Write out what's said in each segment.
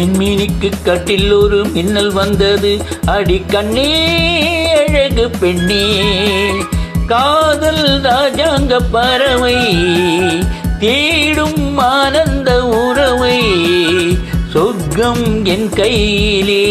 மின்மீனிக்கு கட்டில் ஒரு மின்னல் வந்தது. அடி கண்ணே அழகு பெண்ணே காதல் ராஜாங்க பறவை தேடும் ஆனந்த உறவை சொர்க்கம் என் கையிலே.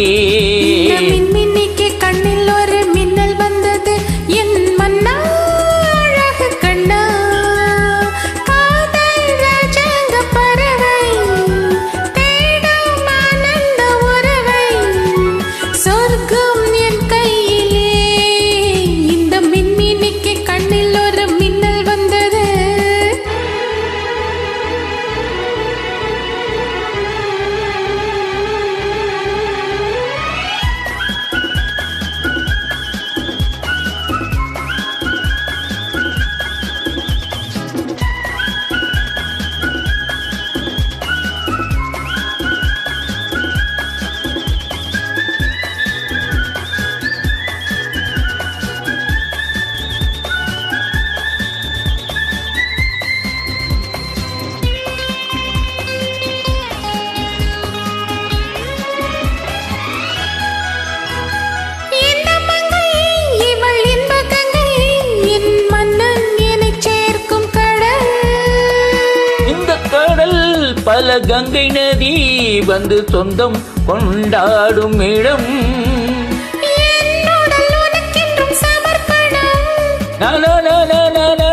பல கங்கை நதி வந்து சொந்தம் கொண்டாடும் இடம்.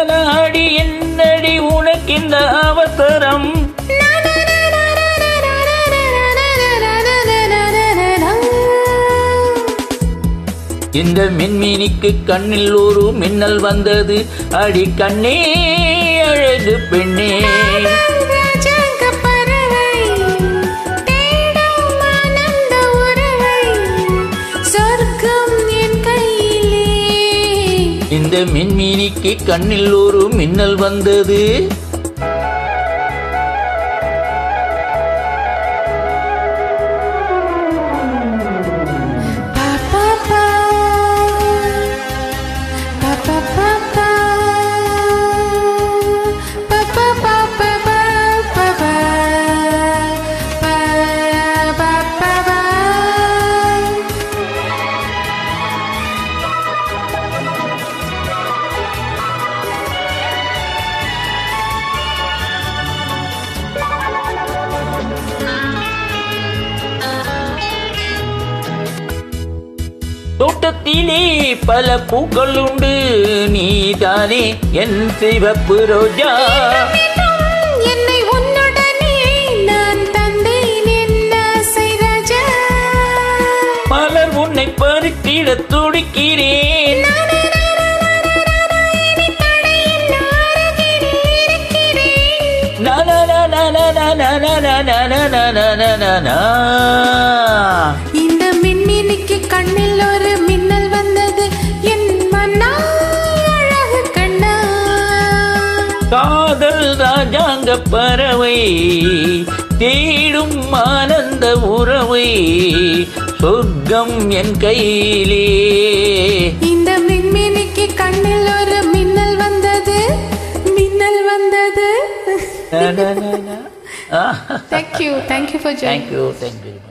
நாடி என்னடி உனக்கிந்த அவசரம்? இந்த மின்மினிக்கு கண்ணில் ஒரு மின்னல் வந்தது. அடி கண்ணே அழகு பெண்ணே இந்த மின்மீனிக்கு கண்ணில் ஒரு மின்னல் வந்தது. Pa தோட்டத்திலே பல பூக்கள் உண்டு நீதானே என் சிவப்பு ரோஜா என்னை உன்னுடனே நான் தந்தேன் மலர் உன்னை பறித்திட துடிக்கிறேன். மின்மினிக்கு கண்ணில் ஒரு மின்னல் வந்தது. என் மன்னா அழகு கண்ணா. காதல் ராஜாங்க பறவை தேடும் ஆனந்த உறவை சொர்க்கம் என் கையிலே. இந்த மின்மினிக்கு கண்ணில் ஒரு மின்னல் வந்தது. மின்னல் வந்தது. நா, நா. Thank you thank you for join Thank you, thank you.